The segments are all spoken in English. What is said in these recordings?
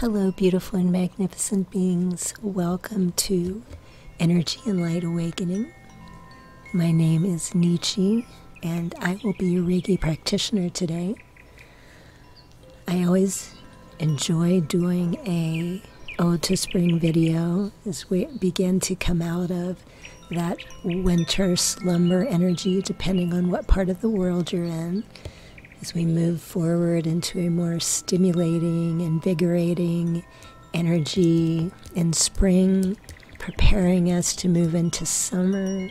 Hello, beautiful and magnificent beings. Welcome to Energy and Light Awakening. My name is Nicci, and I will be your Reiki practitioner today. I always enjoy doing a Ode to Spring video as we begin to come out of that winter slumber energy, depending on what part of the world you're in as we move forward into a more stimulating, invigorating energy in spring, preparing us to move into summer,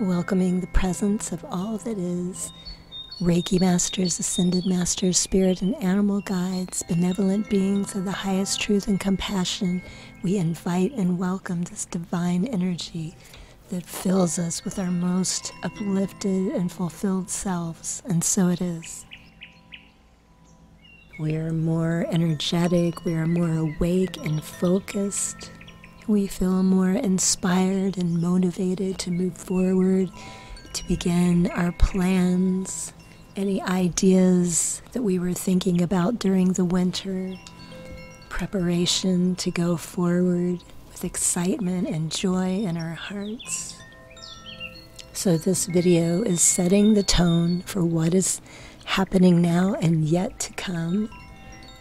welcoming the presence of all that is Reiki masters, ascended masters, spirit and animal guides, benevolent beings of the highest truth and compassion. We invite and welcome this divine energy that fills us with our most uplifted and fulfilled selves, and so it is. We are more energetic, we are more awake and focused. We feel more inspired and motivated to move forward, to begin our plans, any ideas that we were thinking about during the winter, preparation to go forward with excitement and joy in our hearts. So, this video is setting the tone for what is happening now and yet to come.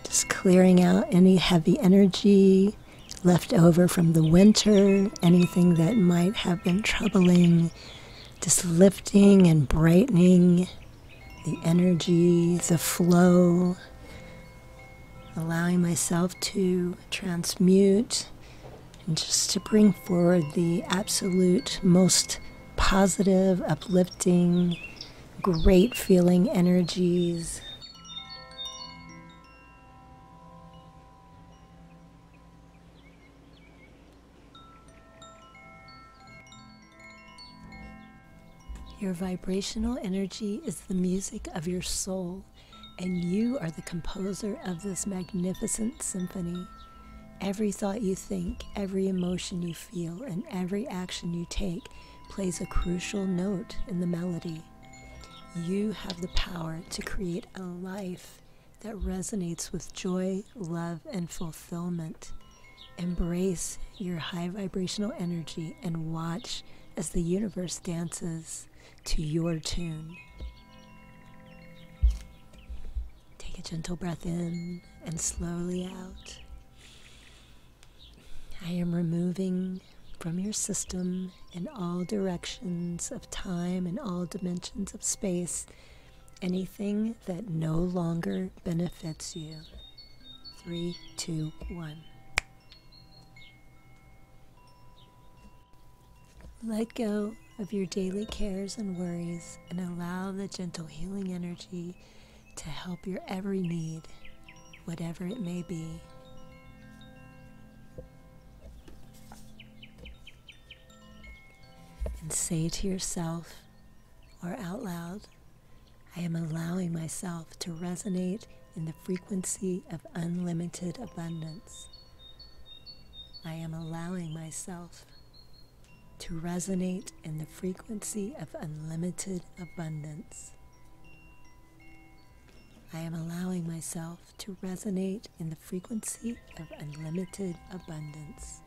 Just clearing out any heavy energy left over from the winter, anything that might have been troubling, just lifting and brightening the energy, the flow, allowing myself to transmute just to bring forward the absolute most positive, uplifting, great feeling energies. Your vibrational energy is the music of your soul, and you are the composer of this magnificent symphony. Every thought you think, every emotion you feel, and every action you take plays a crucial note in the melody. You have the power to create a life that resonates with joy, love, and fulfillment. Embrace your high vibrational energy and watch as the universe dances to your tune. Take a gentle breath in and slowly out. I am removing from your system in all directions of time and all dimensions of space anything that no longer benefits you. Three, two, one. Let go of your daily cares and worries and allow the gentle healing energy to help your every need, whatever it may be. Say to yourself or out loud, I am allowing myself to resonate in the frequency of unlimited abundance. I am allowing myself to resonate in the frequency of unlimited abundance. I am allowing myself to resonate in the frequency of unlimited abundance.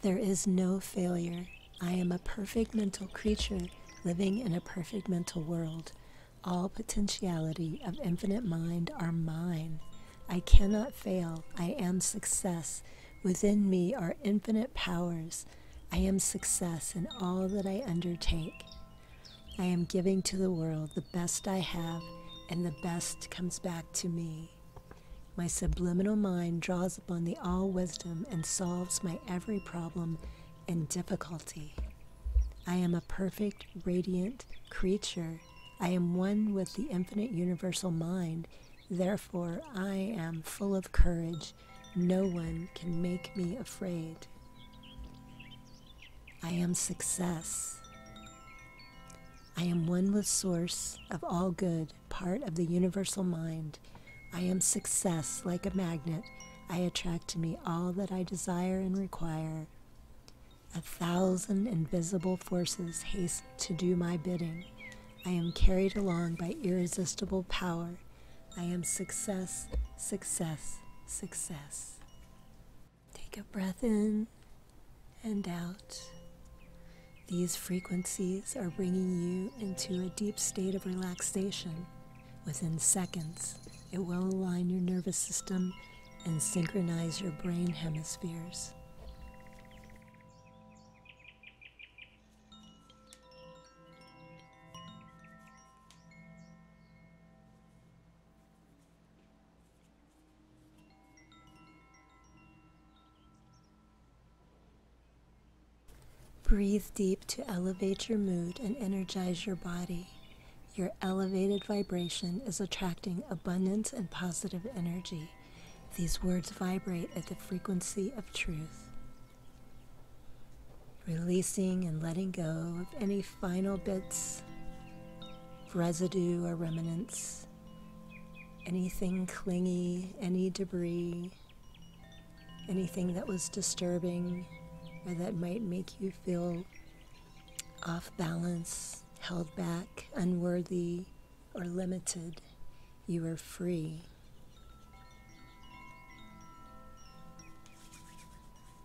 There is no failure I am a perfect mental creature living in a perfect mental world. All potentiality of infinite mind are mine. I cannot fail. I am success. Within me are infinite powers. I am success in all that I undertake. I am giving to the world the best I have, and the best comes back to me. My subliminal mind draws upon the all wisdom and solves my every problem and difficulty. I am a perfect, radiant creature. I am one with the infinite universal mind. Therefore, I am full of courage. No one can make me afraid. I am success. I am one with Source of all good, part of the universal mind. I am success like a magnet. I attract to me all that I desire and require. A thousand invisible forces haste to do my bidding. I am carried along by irresistible power. I am success, success, success. Take a breath in and out. These frequencies are bringing you into a deep state of relaxation. Within seconds, it will align your nervous system and synchronize your brain hemispheres. Breathe deep to elevate your mood and energize your body. Your elevated vibration is attracting abundance and positive energy. These words vibrate at the frequency of truth. Releasing and letting go of any final bits, residue or remnants, anything clingy, any debris, anything that was disturbing or that might make you feel off balance, held back, unworthy, or limited. You are free.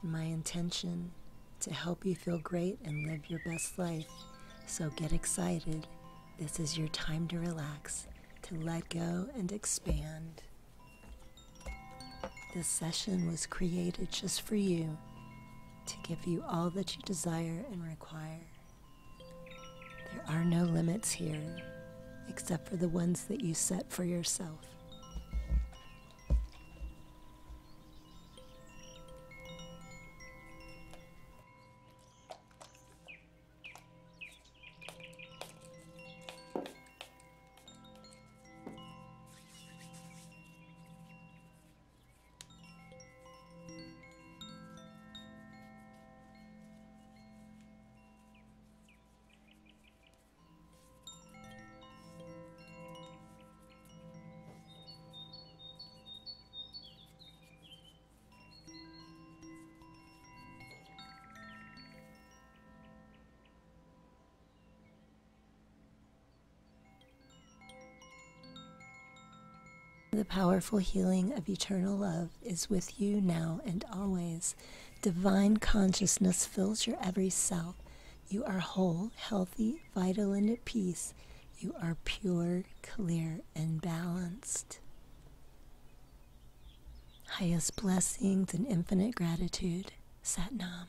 My intention to help you feel great and live your best life. So get excited. This is your time to relax, to let go and expand. This session was created just for you to give you all that you desire and require. There are no limits here except for the ones that you set for yourself. The powerful healing of eternal love is with you now and always. Divine consciousness fills your every cell. You are whole, healthy, vital, and at peace. You are pure, clear, and balanced. Highest blessings and infinite gratitude. Sat Nam.